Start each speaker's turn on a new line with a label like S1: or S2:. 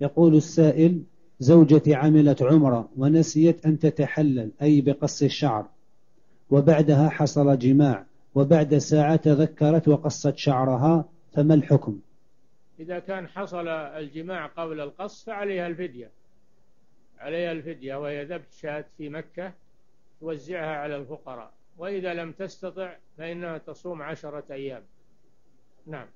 S1: يقول السائل زوجتي عملت عمرة ونسيت أن تتحلل أي بقص الشعر. وبعدها حصل جماع وبعد ساعة تذكرت وقصت شعرها فما الحكم؟
S2: إذا كان حصل الجماع قبل القص فعليها الفدية. عليها الفدية وهي ذبح شاة في مكة توزعها على الفقراء. وإذا لم تستطع فإنها تصوم عشرة أيام. نعم.